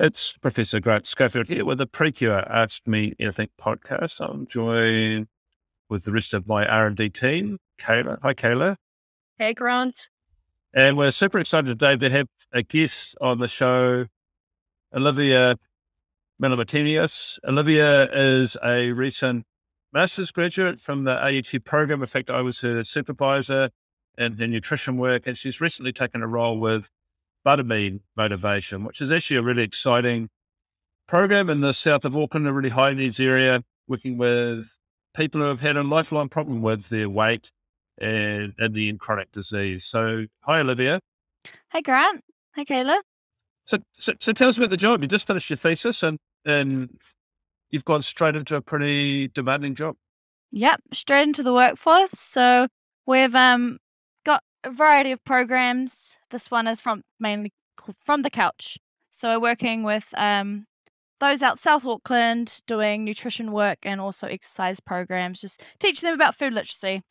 It's Professor Grant Schofield here with the PREKURE Ask Me Anything podcast. I'm joined with the rest of my R&D team, Kayla. Hi, Kayla. Hey, Grant. And we're super excited today to have a guest on the show, Olivia Malamatenios. Olivia is a recent master's graduate from the AUT program. In fact, I was her supervisor in her nutrition work, and she's recently taken a role with Butta Bean Motivation, which is actually a really exciting program in the south of Auckland, a really high needs area, working with people who have had a lifelong problem with their weight and, and the chronic disease. So, hi, Olivia. Hi, Grant. Hi, Kayla. So, so, so tell us about the job. You just finished your thesis and, and you've gone straight into a pretty demanding job. Yep, straight into the workforce. So, we've um, a variety of programs. This one is from mainly from the couch. So we're working with um, those out South Auckland doing nutrition work and also exercise programs, just teaching them about food literacy.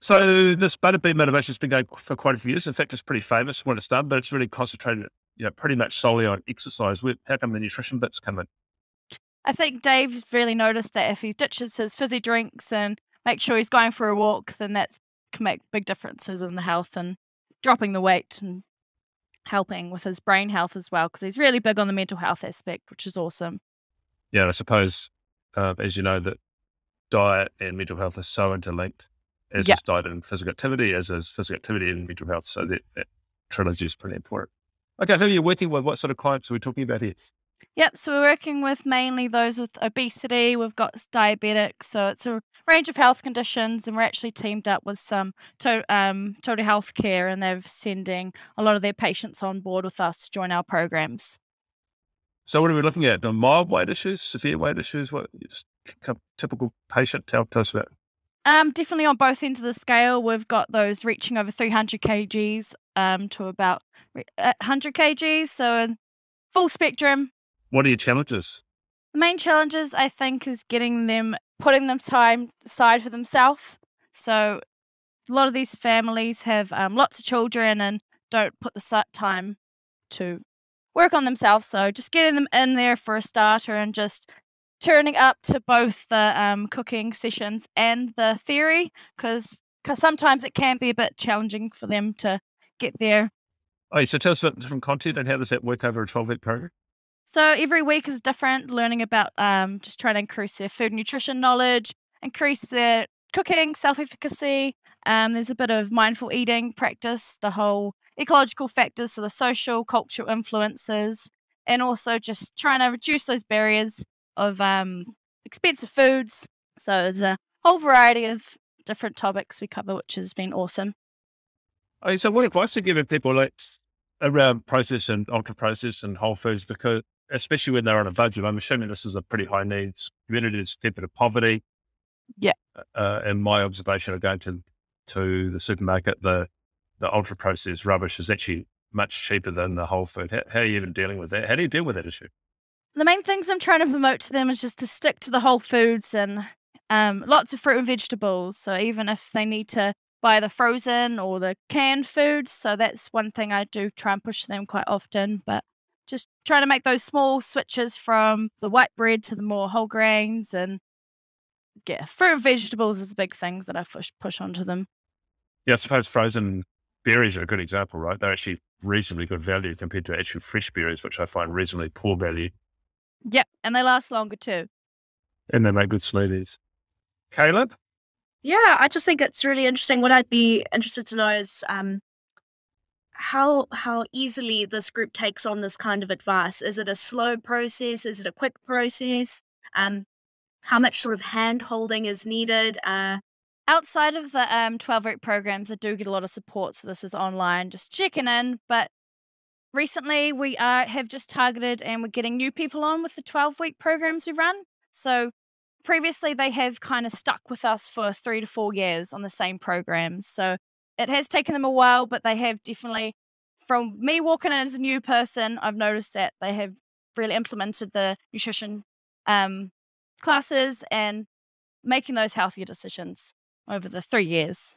So this Butta Bean motivation has been going for quite a few years. In fact, it's pretty famous when it's done, but it's really concentrated, you know, pretty much solely on exercise. Where, How come the nutrition bits come in? I think Dave's really noticed that if he ditches his fizzy drinks and makes sure he's going for a walk, then that's can make big differences in the health and dropping the weight and helping with his brain health as well because he's really big on the mental health aspect, which is awesome. Yeah, I suppose uh, as you know that diet and mental health are so interlinked, as yep. is diet and physical activity, as is physical activity and mental health. So that, that trilogy is pretty important. Okay, who are you working with? What sort of clients are we talking about here? Yep. So we're working with mainly those with obesity. We've got diabetics. So it's a range of health conditions, and we're actually teamed up with some to, um, Total Healthcare, and they're sending a lot of their patients on board with us to join our programs. So what are we looking at? Mild weight issues, severe weight issues? What typical patient? Tell, tell us about. Um, definitely on both ends of the scale. We've got those reaching over 300 kgs um, to about 100 kgs. So full spectrum, what are your challenges? The main challenges, I think, is getting them, putting them time aside for themselves. So a lot of these families have um, lots of children and don't put the time to work on themselves. So just getting them in there for a starter and just turning up to both the um, cooking sessions and the theory because sometimes it can be a bit challenging for them to get there. Oh, so tell us about different content and how does that work over a 12 week program? So every week is different, learning about um, just trying to increase their food nutrition knowledge, increase their cooking, self efficacy. Um, there's a bit of mindful eating practice, the whole ecological factors, so the social, cultural influences, and also just trying to reduce those barriers of um, expensive foods. So there's a whole variety of different topics we cover, which has been awesome. Okay, so what advice are you giving people like around processed and ultra processed and whole foods? Because especially when they're on a budget. I'm assuming this is a pretty high needs community. There's a fair bit of poverty. Yeah. Uh, and my observation of going to to the supermarket, the the ultra processed rubbish is actually much cheaper than the whole food. How, how, are you even dealing with that? How do you deal with that issue? The main things I'm trying to promote to them is just to stick to the whole foods and um, lots of fruit and vegetables. So even if they need to buy the frozen or the canned foods, so that's one thing I do try and push them quite often. But just trying to make those small switches from the white bread to the more whole grains and yeah, fruit and vegetables is a big thing that I push push onto them. Yeah, I suppose frozen berries are a good example, right? They're actually reasonably good value compared to actual fresh berries, which I find reasonably poor value. Yep, and they last longer too. And they make good smoothies. Kayla? Yeah, I just think it's really interesting. What I'd be interested to know is um, how how easily this group takes on this kind of advice. Is it a slow process? Is it a quick process? Um, how much sort of hand holding is needed? Uh, Outside of the um, 12 week programs, I do get a lot of support. So this is online, just checking in. But recently, we are, have just targeted and we're getting new people on with the 12 week programs we run. So previously, they have kind of stuck with us for three to four years on the same program. So it has taken them a while, but they have definitely, from me walking in as a new person, I've noticed that they have really implemented the nutrition um, classes and making those healthier decisions over the three years.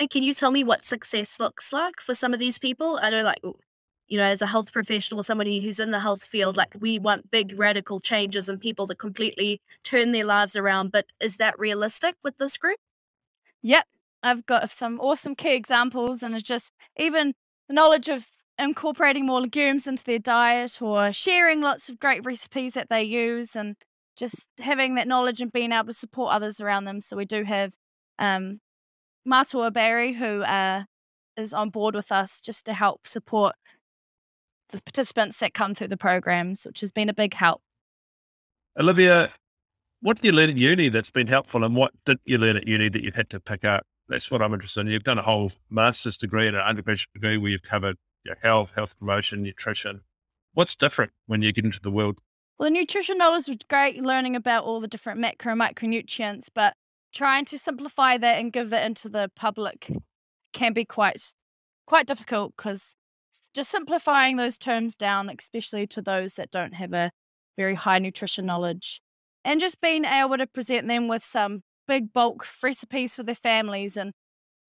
And can you tell me what success looks like for some of these people? I know, like, you know, as a health professional, somebody who's in the health field, like we want big radical changes and people to completely turn their lives around. But is that realistic with this group? Yep. I've got some awesome key examples, and it's just even the knowledge of incorporating more legumes into their diet or sharing lots of great recipes that they use and just having that knowledge and being able to support others around them. So we do have um, Matua Barry, who uh, is on board with us just to help support the participants that come through the programs, which has been a big help. Olivia, what did you learn at uni that's been helpful, and what did you learn at uni that you've had to pick up? That's what I'm interested in. You've done a whole master's degree and an undergraduate degree where you've covered your health, health promotion, nutrition. What's different when you get into the world? Well, the nutrition knowledge was great, learning about all the different macro and micronutrients, but trying to simplify that and give that into the public can be quite quite difficult because just simplifying those terms down, especially to those that don't have a very high nutrition knowledge, and just being able to present them with some big bulk recipes for their families and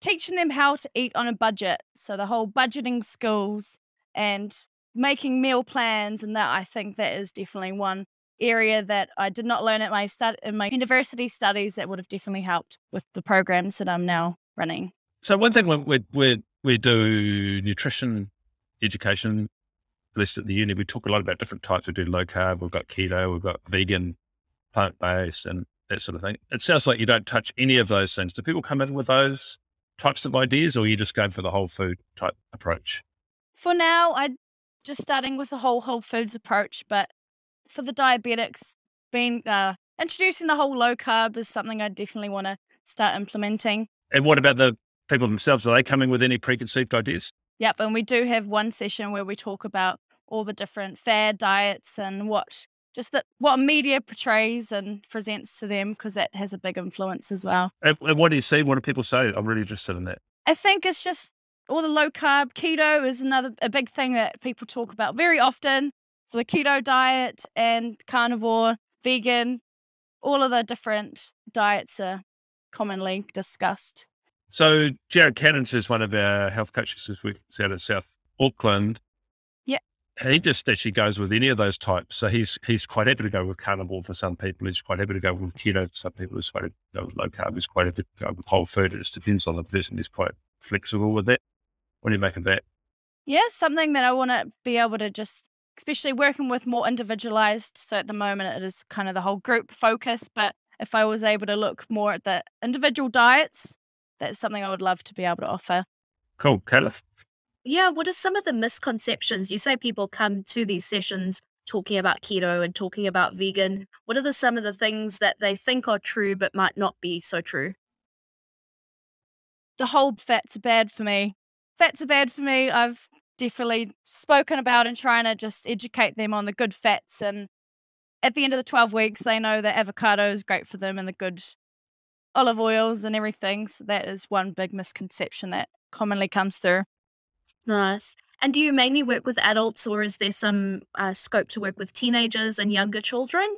teaching them how to eat on a budget. So the whole budgeting skills and making meal plans and that I think that is definitely one area that I did not learn at my stud in my university studies that would have definitely helped with the programs that I'm now running. So one thing when we we we do nutrition education, at least at the uni, we talk a lot about different types. We do low carb, we've got keto, we've got vegan, plant based, and that sort of thing. It sounds like you don't touch any of those things. Do people come in with those types of ideas, or are you just going for the whole food type approach? For now, I'm just starting with the whole whole foods approach, but for the diabetics, being uh, introducing the whole low carb is something I definitely want to start implementing. And what about the people themselves? Are they coming with any preconceived ideas? Yep, and we do have one session where we talk about all the different fad diets and what just that what media portrays and presents to them because that has a big influence as well. And, and what do you see? What do people say? I'm really interested in that. I think it's just all the low carb keto is another a big thing that people talk about very often for the keto diet and carnivore, vegan, all of the different diets are commonly discussed. So Jared Cannons is one of our health coaches as we out of South Auckland. He just actually goes with any of those types. So he's he's quite happy to go with carnivore for some people. He's quite happy to go with keto for some people. He's quite happy to go with low carb. He's quite happy to go with whole food. It just depends on the person. He's quite flexible with that. What do you make of that? Yeah, something that I want to be able to just, especially working with more individualized. So at the moment, it is kind of the whole group focus. But if I was able to look more at the individual diets, that's something I would love to be able to offer. Cool. Kayla? Yeah, what are some of the misconceptions? You say people come to these sessions talking about keto and talking about vegan. What are the, some of the things that they think are true but might not be so true? The whole fats are bad for me fats are bad for me. I've definitely spoken about and trying to just educate them on the good fats. And at the end of the 12 weeks, they know that avocado is great for them and the good olive oils and everything. So that is one big misconception that commonly comes through. Nice. And do you mainly work with adults or is there some uh, scope to work with teenagers and younger children?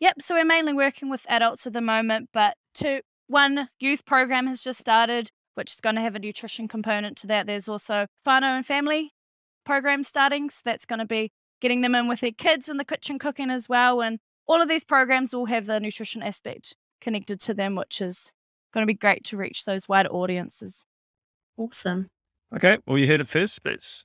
Yep. So we're mainly working with adults at the moment, but two, one youth program has just started which is going to have a nutrition component to that. There's also whānau and family program starting. So that's going to be getting them in with their kids in the kitchen cooking as well. And all of these programs will have the nutrition aspect connected to them, which is going to be great to reach those wider audiences. Awesome. Okay. Well, you heard it first. That's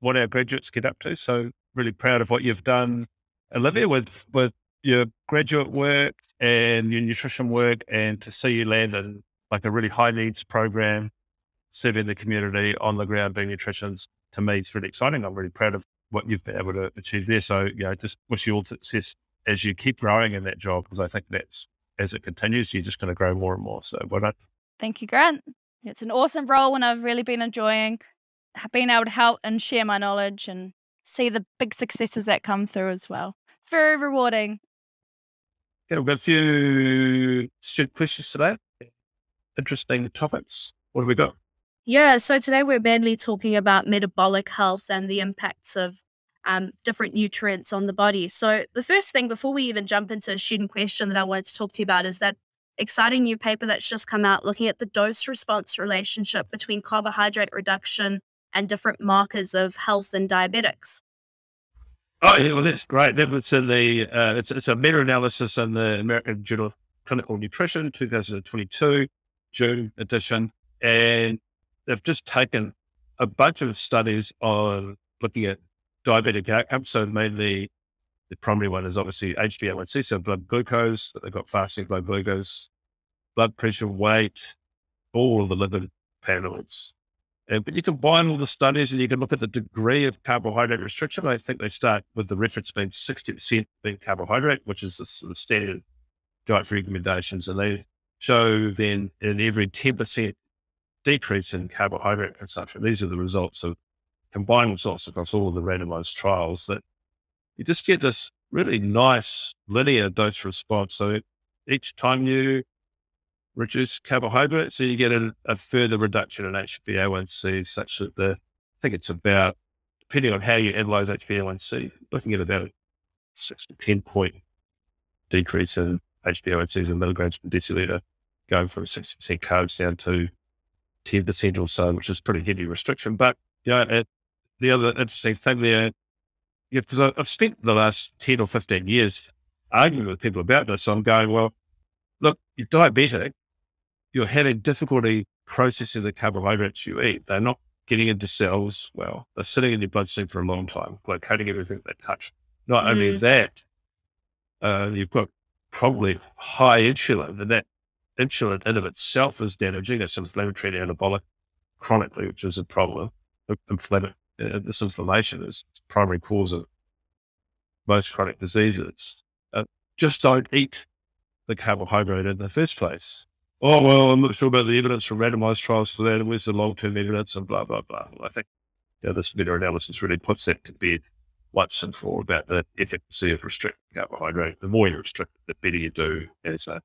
what our graduates get up to. So really proud of what you've done, Olivia, with, with your graduate work and your nutrition work and to see you land in like a really high needs program, serving the community on the ground, being nutritionists. To me, it's really exciting. I'm really proud of what you've been able to achieve there. So, you know, just wish you all success as you keep growing in that job, because I think that's as it continues, you're just going to grow more and more. So, well done. Thank you, Grant. It's an awesome role, and I've really been enjoying being able to help and share my knowledge and see the big successes that come through as well. It's very rewarding. Okay, we've got a few student questions today interesting topics. What have we got? Yeah, so today we're mainly talking about metabolic health and the impacts of um, different nutrients on the body. So, the first thing before we even jump into a student question that I wanted to talk to you about is that exciting new paper that's just come out looking at the dose response relationship between carbohydrate reduction and different markers of health and diabetics. Oh, yeah, well, that's great. That was in the, uh, it's, it's a meta analysis in the American Journal of Clinical Nutrition, 2022, June edition. And they've just taken a bunch of studies on looking at diabetic outcomes. So mainly the primary one is obviously HbA1c, so blood glucose. They've got fasting blood glucose, blood pressure, weight, all of the lipid panels. And, but you combine all the studies and you can look at the degree of carbohydrate restriction. I think they start with the reference being 60% being carbohydrate, which is the sort of standard diet recommendations. And they show then in every 10% decrease in carbohydrate consumption, these are the results of combined results across all of the randomized trials that you just get this really nice linear dose response. So each time you reduce carbohydrates, so you get a, a further reduction in HbA1c, such that the I think it's about depending on how you analyze HbA1c, looking at about six to ten point decrease in HbA1c in milligrams per deciliter, going from sixty percent carbs down to ten percent or so, which is pretty heavy restriction. But you know, it, the other interesting thing there, because yeah, I've spent the last ten or fifteen years arguing with people about this, I'm going, well, look, you're diabetic, you're having difficulty processing the carbohydrates you eat. They're not getting into cells well. They're sitting in your bloodstream for a long time, glycating everything they touch. Not mm. only that, uh, you've got probably high insulin, and that insulin in of itself is damaging. It's inflammatory and anabolic chronically, which is a problem. Inflammatory, uh, this inflammation is primary cause of most chronic diseases. Uh, just don't eat the carbohydrate in the first place oh, well, I'm not sure about the evidence from randomized trials for that. And where's the long term evidence and blah, blah, blah. Well, I think you know, this meta analysis really puts that to bed once and for all about the efficacy of restricting carbohydrate. The more you restrict, the better you do as a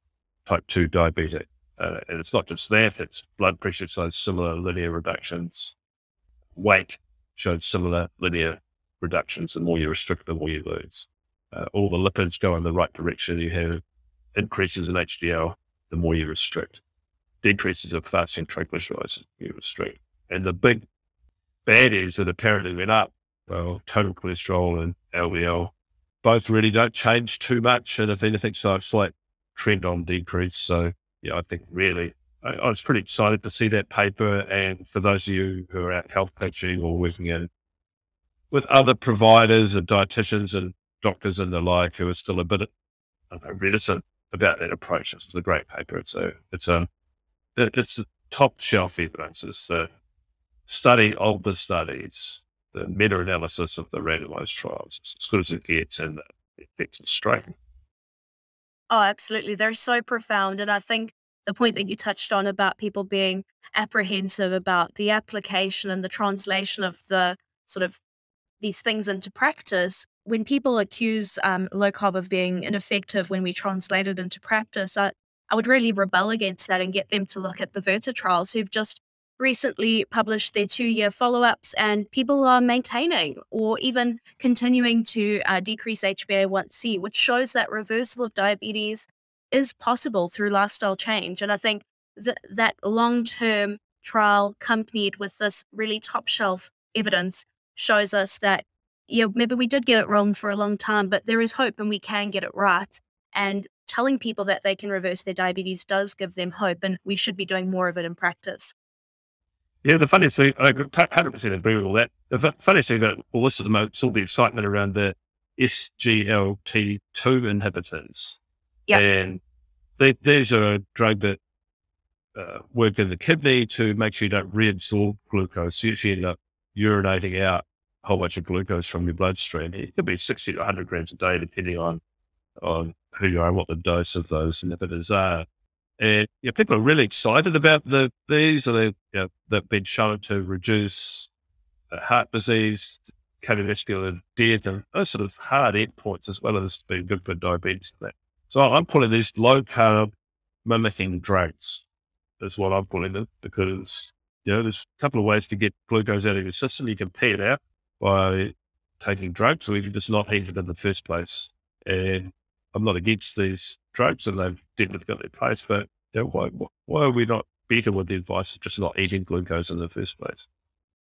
type 2 diabetic. Uh, and it's not just that, it's blood pressure shows similar linear reductions. Weight shows similar linear reductions. The more you restrict, the more you lose. Uh, all the lipids go in the right direction. You have increases in HDL the more you restrict. Decreases of fasting triglycerides, you restrict. And the big bad baddies that apparently went up, well, total cholesterol and LDL, both really don't change too much. And if anything, so a slight trend on decrease. So, yeah, I think really, I, I, was pretty excited to see that paper. And for those of you who are out health coaching or working in with other providers and dietitians and doctors and the like who are still a bit know, reticent about that approach. It's a great paper. It's a it's a it's a top shelf evidence. It's the study of the studies, the meta analysis of the randomized trials. It's as good as it gets, and it gets it. Oh, absolutely. They're so profound, and I think the point that you touched on about people being apprehensive about the application and the translation of the sort of these things into practice when people accuse um, low carb of being ineffective when we translate it into practice, I, I would really rebel against that and get them to look at the Virta trials who've just recently published their two year follow ups, and people are maintaining or even continuing to uh, decrease HbA1c, which shows that reversal of diabetes is possible through lifestyle change. And I think that that long term trial, accompanied with this really top shelf evidence, shows us that yeah, maybe we did get it wrong for a long time, but there is hope and we can get it right. And telling people that they can reverse their diabetes does give them hope, and we should be doing more of it in practice. Yeah, the funny thing, I 100% agree with all that. The funny thing about all this is the most all the excitement around the SGLT2 inhibitors. Yeah. And they, these are a drug that uh, work in the kidney to make sure you don't reabsorb glucose. You end up urinating out a whole bunch of glucose from your bloodstream. It could be 60 to 100 grams a day, depending on, on who you are and what the dose of those inhibitors are. And you know, people are really excited about the these, they, you know, they've been shown to reduce uh, heart disease, cardiovascular death, and those sort of hard endpoints, as well as being good for diabetes. And that. So I'm calling these low carb mimicking drugs, is what I'm calling them, because you know there's a couple of ways to get glucose out of your system. You can pee it out, by taking drugs, or even just not eat it in the first place. And I'm not against these drugs, and they've definitely got their place. But you know, why why are we not better with the advice of just not eating glucose in the first place?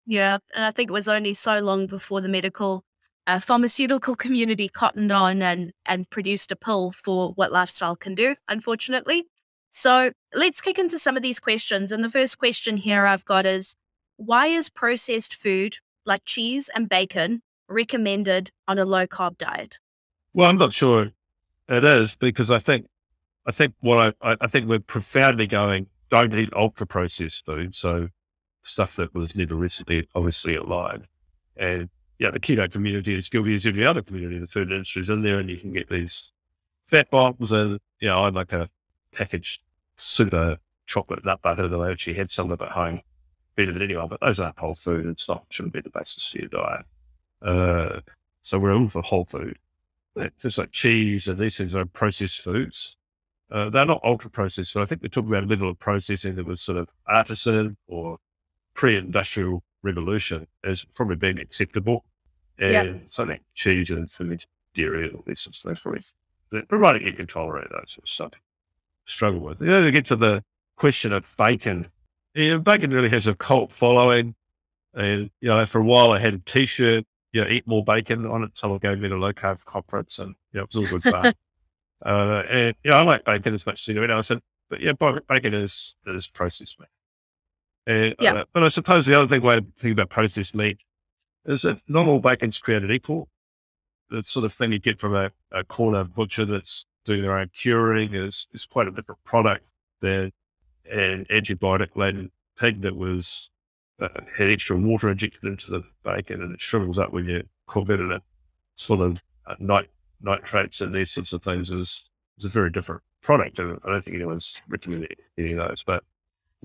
Yeah, and I think it was only so long before the medical uh, pharmaceutical community cottoned on and and produced a pill for what lifestyle can do. Unfortunately, so let's kick into some of these questions. And the first question here I've got is, why is processed food like cheese and bacon recommended on a low carb diet? Well, I'm not sure it is because I think I think what I, I think we're profoundly going don't eat ultra processed food. So stuff that was never recently obviously alive. And yeah, the keto community is guilty as every other community. In the food industry is in there and you can get these fat bombs and, you know, I like a packaged super chocolate nut butter that I actually had some of at home better than anyone, but those aren't whole food. It's not, shouldn't be the basis of your diet. Uh, so we're all for whole food. Things like cheese and these things are processed foods. Uh, they're not ultra processed. So I think we talk about a level of processing that was sort of artisan or pre-industrial revolution as probably being acceptable. And yep. something cheese and fermented dairy and all these sorts of things, probably, providing you can tolerate those sort of stuff, struggle with. You know, to get to the question of bacon, you know, bacon really has a cult following. And, you know, for a while I had a t-shirt, you know, eat more bacon on it. Someone gave me a low carb conference and, you know, it was all good fun. uh, and, you know, I like bacon as much as you know. I said, but yeah, bacon is, is processed meat. And, yeah. Uh, but I suppose the other thing way to think about processed meat is that not all bacon's created equal. The sort of thing you get from a, a corner butcher that's doing their own curing is, is quite a different product than an antibiotic laden pig that was uh, had extra water injected into the bacon and it shrivels up when you cook it and it's full of uh, nit- nitrates and these sorts of things is, is a very different product. And I don't think anyone's recommending any of those, but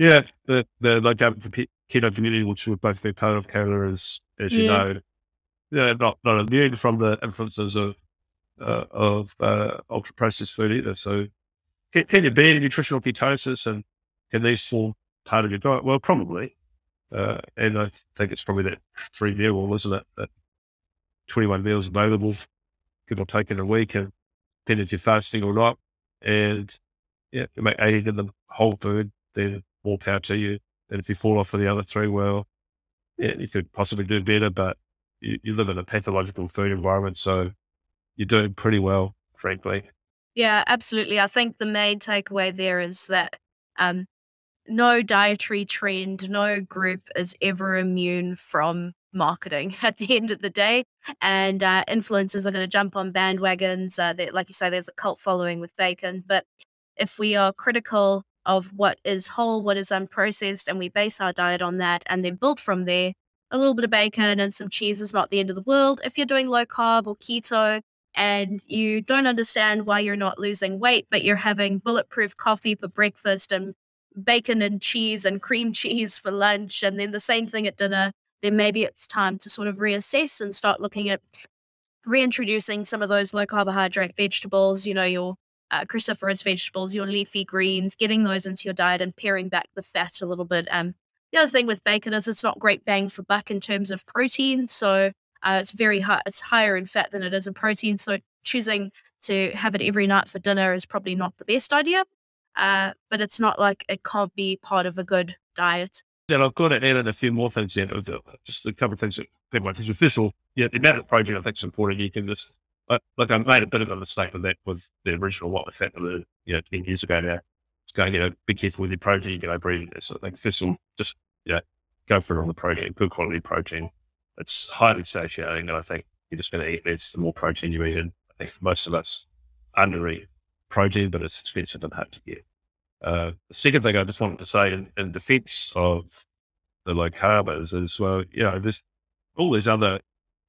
yeah, the the like the keto community, which we've both been part of, Kayla, as as you yeah. know, yeah, not not immune from the influences of uh, of uh, ultra processed food either. So, can, can you be in nutritional ketosis, and can these form part of your diet? Well, probably. Uh, and I think it's probably that three meal rule, isn't it? That 21 meals available, people take in a week, and depending if you're fasting or not. And yeah, you make 80 of them whole food, then more power to you. And if you fall off for the other three, well, yeah, you could possibly do better, but you, you live in a pathological food environment, so you're doing pretty well, frankly. Yeah, absolutely. I think the main takeaway there is that um, no dietary trend, no group is ever immune from marketing at the end of the day. And uh, influencers are going to jump on bandwagons. Uh, that, like you say, there's a cult following with bacon. But if we are critical of what is whole, what is unprocessed, and we base our diet on that and then build from there. A little bit of bacon and some cheese is not the end of the world. If you're doing low carb or keto and you don't understand why you're not losing weight, but you're having bulletproof coffee for breakfast and bacon and cheese and cream cheese for lunch, and then the same thing at dinner, then maybe it's time to sort of reassess and start looking at reintroducing some of those low carbohydrate vegetables, you know, your uh, cruciferous vegetables, your leafy greens, getting those into your diet and paring back the fat a little bit. Um, the other thing with bacon is it's not great bang for buck in terms of protein, so uh, it's very high. It's higher in fat than it is in protein. So choosing to have it every night for dinner is probably not the best idea. Uh, but it's not like it can't be part of a good diet. Then I've got to add in a few more things in, just a couple of things that people want. official. Yeah, the amount of protein I think is important. You can just but look, I made a bit of a mistake with that with the original what was happening, you know, 10 years ago now. It's going, you know, be careful with your protein, you overeat it. So I think first of all, just, you know, go for it on the protein, good quality protein. It's highly satiating. And I think you're just going to eat less the more protein you eat. And I think most of us under eat protein, but it's expensive and hard to get. Uh, the second thing I just wanted to say in, in defense of the low carbers is, well, you know, there's all these other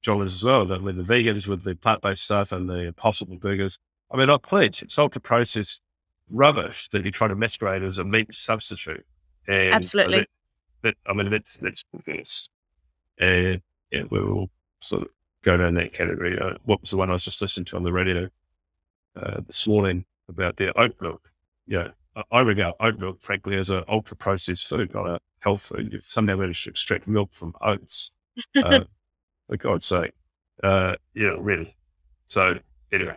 joggers as well. with the vegans with the plant based stuff and the impossible burgers. I mean, I pledge it's ultra processed rubbish that you try to masquerade as a meat substitute. And Absolutely. So that, that, I mean, that's that's this. And yeah, we will sort of go down that category. Uh, what was the one I was just listening to on the radio uh, this morning about their oat milk? Yeah, I regard oat milk, frankly, as an ultra processed food, not a health food. You've somehow managed to extract milk from oats. Uh, for God's sake. Uh, know, really. So anyway.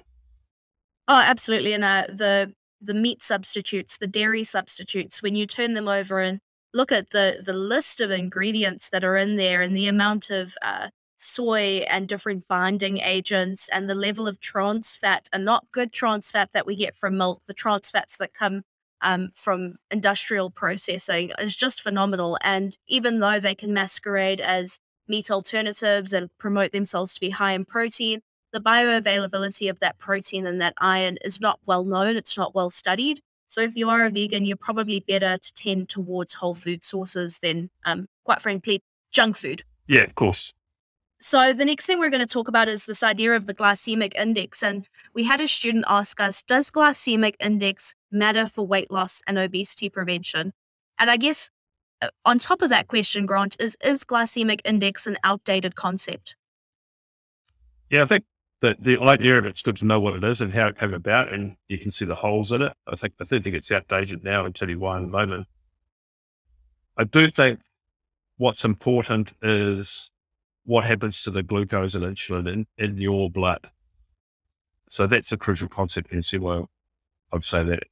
Oh, absolutely. And uh, the the meat substitutes, the dairy substitutes, when you turn them over and look at the the list of ingredients that are in there and the amount of uh, soy and different binding agents and the level of trans fat and not good trans fat that we get from milk, the trans fats that come um, from industrial processing is just phenomenal. And even though they can masquerade as meat alternatives and promote themselves to be high in protein, the bioavailability of that protein and that iron is not well known, it's not well studied. So if you are a vegan, you're probably better to tend towards whole food sources than, um, quite frankly, junk food. Yeah, of course. So the next thing we're going to talk about is this idea of the glycemic index. And we had a student ask us, does glycemic index matter for weight loss and obesity prevention? And I guess Uh, on top of that question, Grant, is is glycemic index an outdated concept? Yeah, I think the, the idea of it's good to know what it is and how it came about, and you can see the holes in it. I think I do think it's outdated now and you why in a moment. I do think what's important is what happens to the glucose and insulin in, in your blood. So that's a crucial concept in well, I'd say that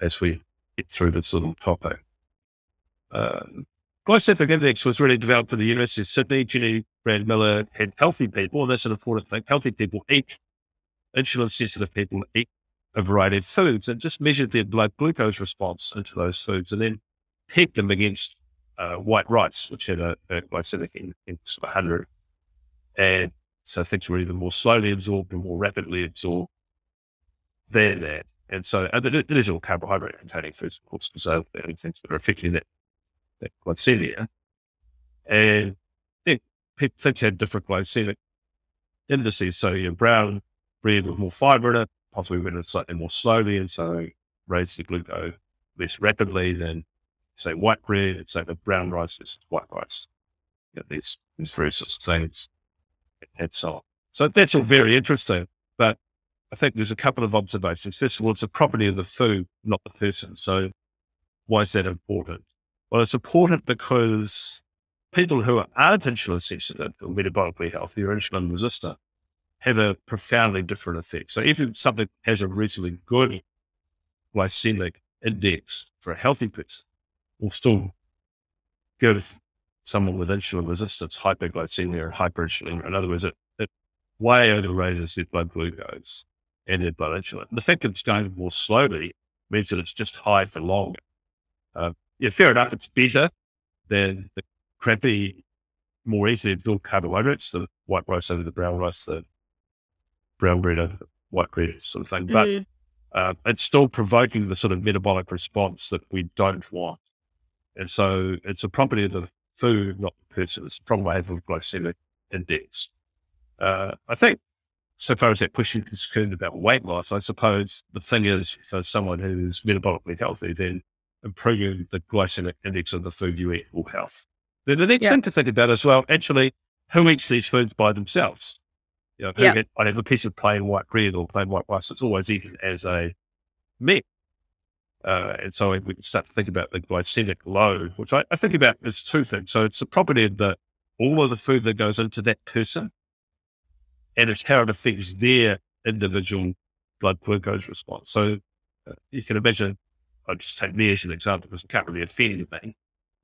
as we get through this little topic. Uh, glycemic index was really developed for the University of Sydney. Jenny Brand Miller had healthy people, and that's an important thing. Healthy people eat, insulin sensitive people eat a variety of foods and just measured their blood glucose response into those foods and then pegged them against uh, white rice, which had a, a glycemic index of 100. And so things were either more slowly absorbed or more rapidly absorbed than that. And so and it is all carbohydrate containing foods, of course, so things that are affecting that, that glycemia. And people things had different glycemic indices. So your brown bread with more fiber in it, possibly went slightly more slowly, and so raised the glucose less rapidly than say white bread and say the brown rice versus white rice. You know, these, these various sorts of things and so on. So that's all very interesting. But I think there's a couple of observations. First of all, it's a property of the food, not the person. So why is that important? Well, it's important because people who aren't insulin sensitive or metabolically healthy or insulin resistant have a profoundly different effect. So if something has a reasonably good glycemic index for a healthy person, will still give someone with insulin resistance, hyperglycemia, or hyperinsulinemia. In other words, it, it way over raises their blood glucose and their blood insulin. The fact that it's going more slowly means that it's just high for longer. Uh, yeah, fair enough. It's better than the crappy, more easily absorbed carbohydrates, the white rice over the brown rice, the brown bread over white bread sort of thing. But mm. uh, it's still provoking the sort of metabolic response that we don't want. And so it's a property of the food, not the person. It's a problem I have with glycemic index. Uh, I think, so far as that question is concerned about weight loss, I suppose the thing is for someone who's metabolically healthy, then improving the glycemic index of the food you eat or health. Then the next yeah. thing to think about as well, actually, who eats these foods by themselves? You know, yeah. I have a piece of plain white bread or plain white rice. It's always eaten as a meal. Uh, and so we can start to think about the glycemic load, which I, I, think about as two things. So it's the property of the all of the food that goes into that person, and it's how it affects their individual blood glucose response. So uh, you can imagine, I'll just take me as an example because it can't really offend me,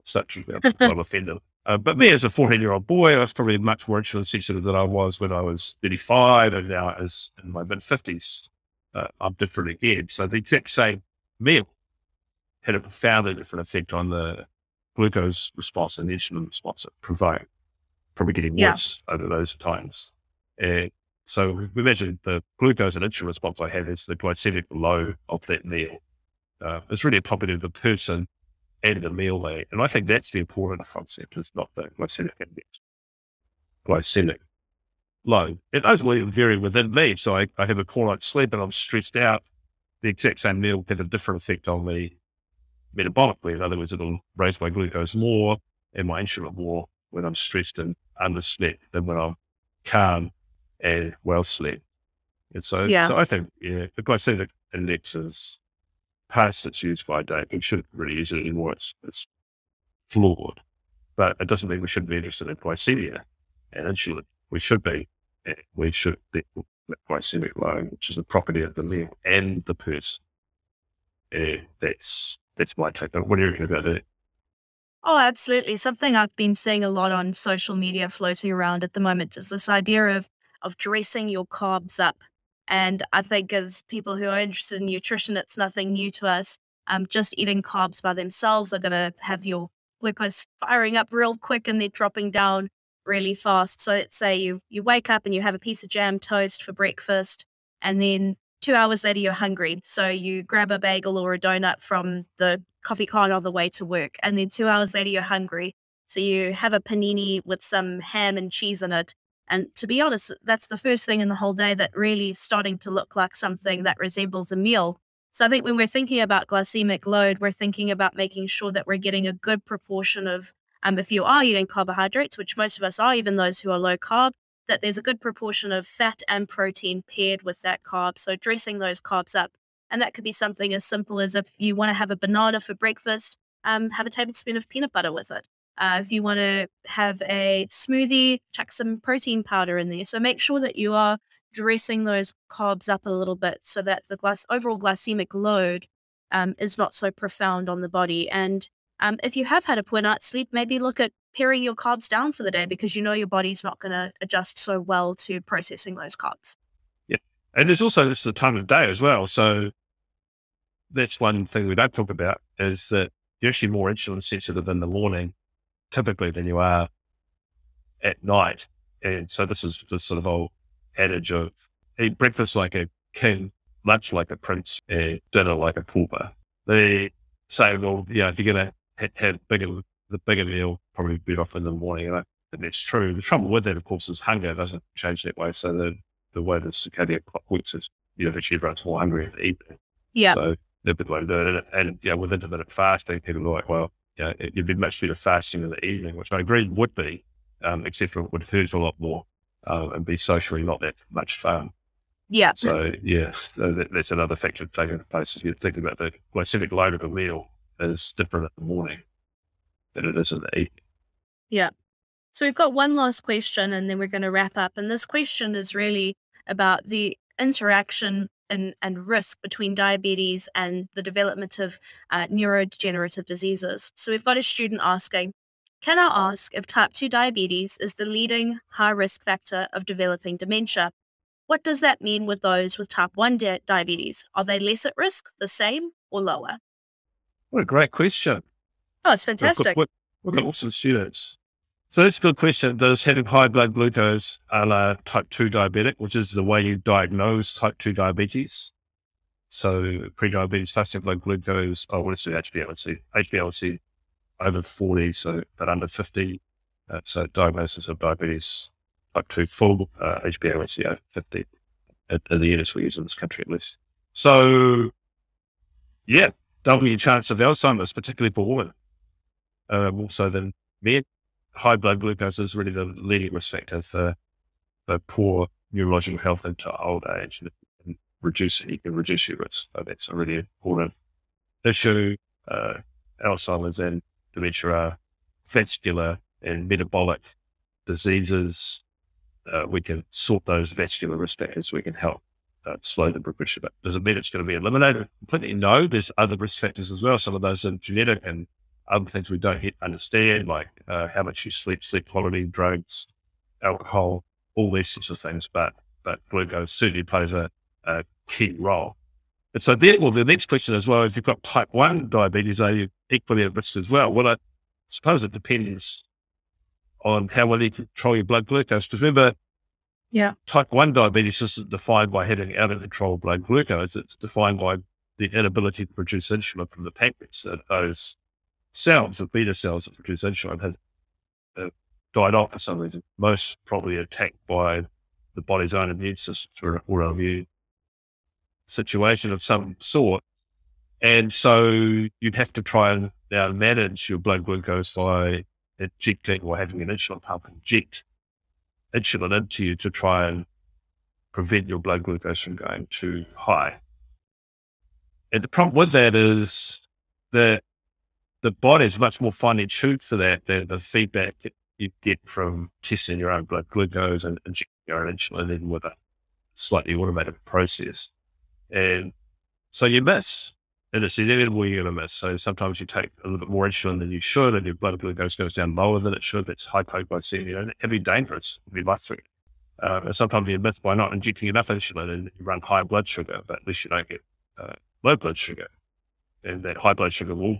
such a well offender. Uh, but me as a 14 year old boy, I was probably much more insulin sensitive than I was when I was 35, and now as in my mid 50s, uh, I'm different again. So the exact same meal had a profoundly different effect on the glucose response and the insulin response it provoked, probably getting worse yeah. over those times. And so we measured the glucose and insulin response I had is the glycemic load of that meal. Uh, it's really a property of the person and the meal they. And I think that's the important concept, is not the glycemic index. Glycemic load. And those will vary within me. So I, I have a poor night's sleep and I'm stressed out the exact same meal will have a different effect on me metabolically. In other words, it'll raise my glucose more and my insulin more when I'm stressed and underslept than when I'm calm and well slept. And so, yeah. so I think, yeah, the glycemic index is past its use by date. We shouldn't really use it anymore. It's, it's flawed, but it doesn't mean we shouldn't be interested in glycemia and insulin. We should be. We should glycemic load, which is a property of the meal and the person. Uh, that's that's my take. What are you thinking about that? Oh, absolutely. Something I've been seeing a lot on social media floating around at the moment is this idea of of dressing your carbs up. And I think as people who are interested in nutrition, it's nothing new to us. Um, just eating carbs by themselves are going to have your glucose firing up real quick and they're dropping down really fast. So let's say you you wake up and you have a piece of jam toast for breakfast, and then two hours later you're hungry. So you grab a bagel or a donut from the coffee cart on the way to work, and then two hours later you're hungry. So you have a panini with some ham and cheese in it. And to be honest, that's the first thing in the whole day that really is starting to look like something that resembles a meal. So I think when we're thinking about glycemic load, we're thinking about making sure that we're getting a good proportion of, um, if you are eating carbohydrates, which most of us are, even those who are low carb, that there's a good proportion of fat and protein paired with that carb. So dressing those carbs up. And that could be something as simple as if you want to have a banana for breakfast, um, have a tablespoon of peanut butter with it. Uh, if you want to have a smoothie, chuck some protein powder in there. So make sure that you are dressing those carbs up a little bit so that the overall glycemic load um, is not so profound on the body. And um, if you have had a poor night's sleep, maybe look at paring your carbs down for the day because you know your body's not going to adjust so well to processing those carbs. Yeah. And there's also just the time of day as well. So that's one thing we don't talk about is that you're actually more insulin sensitive in the morning typically than you are at night. And so this is this sort of old adage of eat breakfast like a king, lunch like a prince, and dinner like a pauper. They say, well, you know, if you're going to have bigger, the bigger meal, probably be off in the morning. And, and that's true. The trouble with that, of course, is hunger doesn't change that way. So the, the way the circadian clock works is, you know, actually everyone's more hungry in the evening. Yeah. So they're a bit like. And, and you know, with intermittent fasting, people are like, well, you know, you'd be much better fasting in the evening, which I agree would be, um, except for it would hurt a lot more um, and be socially not that much fun. Yeah. So yeah, that, that's another factor to take into place. If you think about the glycemic load of a meal is different in the morning than it is in the evening. Yeah. So we've got one last question and then we're going to wrap up. And this question is really about the interaction and, and risk between diabetes and the development of uh, neurodegenerative diseases. So we've got a student asking, can I ask if type 2 diabetes is the leading high risk factor of developing dementia? What does that mean with those with type 1 di- diabetes? Are they less at risk, the same, or lower? What a great question. Oh, it's fantastic. Got, we've got awesome students. So that's a good question. Does having high blood glucose a la type 2 diabetic, which is the way you diagnose type 2 diabetes? So pre-diabetes, fasting blood glucose, I want to do HbA1c. HbA1c over 40, so but under 50. Uh, so diagnosis of diabetes type 2 full uh, HbA1c over 50 at, the units we use in this country at least. So, yeah, double your chance of Alzheimer's, particularly for women, uh, more so than men. High blood glucose is really the leading risk factor for, poor neurological health into old age. And reduce you can reduce your risk. So that's a really important issue. Uh, Alzheimer's and dementia are vascular and metabolic diseases. Uh, we can sort those vascular risk factors. We can help uh, slow the progression. But does it mean it's going to be eliminated completely? No, there's other risk factors as well. Some of those are genetic and other things we don't yet understand, like uh, how much you sleep, sleep quality, drugs, alcohol, all these sorts of things. But but glucose certainly plays a, a key role. And so then, well, the next question as well, if you've got type 1 diabetes, are you equally at risk as well? Well, I suppose it depends on how well you control your blood glucose. Because remember, yeah, type 1 diabetes isn't defined by having out of control blood glucose. It's defined by the inability to produce insulin from the pancreas. Those cells, the beta cells that produce insulin, have uh, died off for some reason. Most probably attacked by the body's own immune system or, an autoimmune situation of some sort. And so you'd have to try and now manage your blood glucose by injecting or having an insulin pump inject insulin into you to try and prevent your blood glucose from going too high. And the problem with that is that the body is much more finely tuned for that than the feedback that you get from testing your own blood glucose and injecting your own insulin in with a slightly automated process. And so you miss. and it's inevitable you're going to miss. So sometimes you take a little bit more insulin than you should, and your blood glucose goes down lower than it should. That's hypoglycemia, and it can be dangerous. It can be life threatening. Uh, and sometimes you miss by not injecting enough insulin, and you run high blood sugar, but at least you don't get uh, low blood sugar. And that high blood sugar will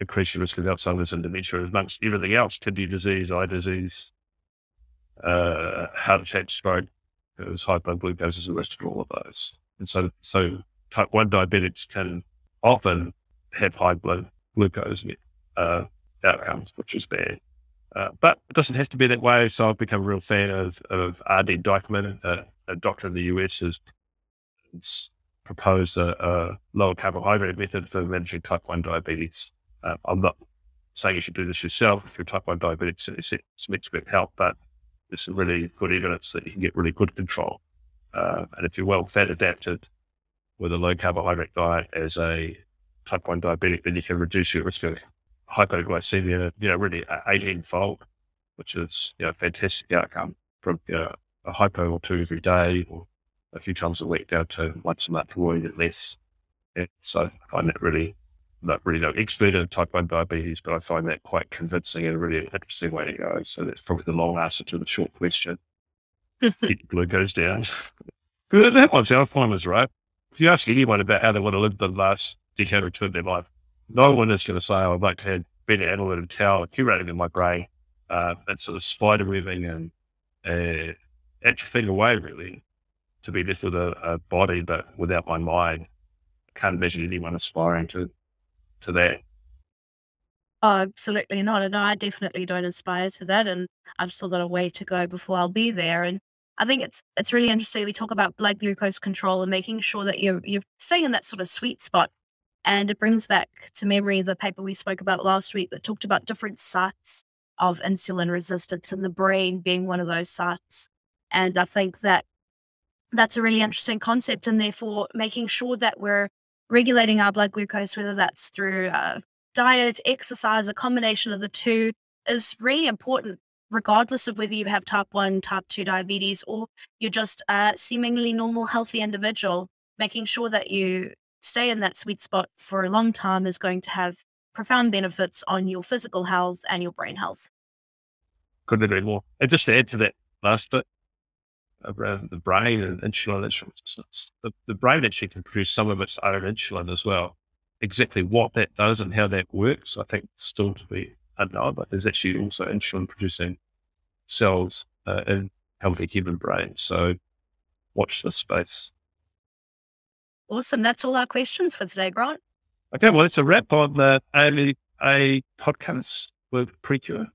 increase your risk of Alzheimer's and dementia, amongst everything else, kidney disease, eye disease, uh, heart attack, stroke, because high blood glucose is a risk for all of those. And so, so type 1 diabetics can often have high blood glucose uh, outcomes, which is bad. Uh, but it doesn't have to be that way. So I've become a real fan of, of R.D. Dykman, a, a, doctor in the US, has proposed a, a, lower carbohydrate method for managing type 1 diabetes. Uh, I'm not saying you should do this yourself if you're type 1 diabetic, it's, some expert help, but there's some really good evidence that you can get really good control. Uh, and if you're well fat adapted with a low carbohydrate diet as a type 1 diabetic, then you can reduce your risk of hypoglycemia, you know, really 18 fold, which is, you know, a fantastic outcome from you know, a hypo or two every day or a few times a week down to once a month or even less. And so I find that really, not really no expert in type 1 diabetes, but I find that quite convincing and a really interesting way to go. So that's probably the long answer to the short question. Get glucose down. that one's Alzheimer's, right? If you ask anyone about how they want to live the last decade or two of their life, no one is going to say, oh, I'd like to have better analytic tau accumulating in my brain uh, and sort of spider webbing and uh, atrophying away, really, to be left with a, a, body, but without my mind. I can't imagine anyone aspiring to to that. Oh, absolutely not. And I definitely don't aspire to that. And I've still got a way to go before I'll be there. And I think it's it's really interesting. We talk about blood glucose control and making sure that you're you're staying in that sort of sweet spot. And it brings back to memory the paper we spoke about last week that talked about different sites of insulin resistance and the brain being one of those sites. And I think that that's a really interesting concept. And therefore, making sure that we're regulating our blood glucose, whether that's through uh, diet, exercise, a combination of the two, is really important, regardless of whether you have type 1, type 2 diabetes, or you're just a seemingly normal, healthy individual. Making sure that you stay in that sweet spot for a long time is going to have profound benefits on your physical health and your brain health. Couldn't agree more. And just to add to that last bit, around the brain and insulin. The, the brain actually can produce some of its own insulin as well. Exactly what that does and how that works, I think still to be unknown, but there's actually also insulin producing cells uh, in healthy human brains. So watch this space. Awesome. That's all our questions for today, Grant. Okay, well, it's a wrap on the AMA podcast with PREKURE.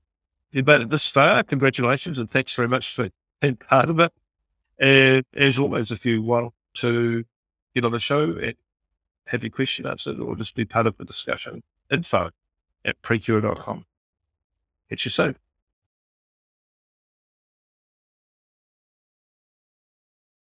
You made it this far. Congratulations and thanks very much for being part of it. And as always, if you want to get on the show and have your question answered or just be part of the discussion, info at prekure.com. Catch you soon.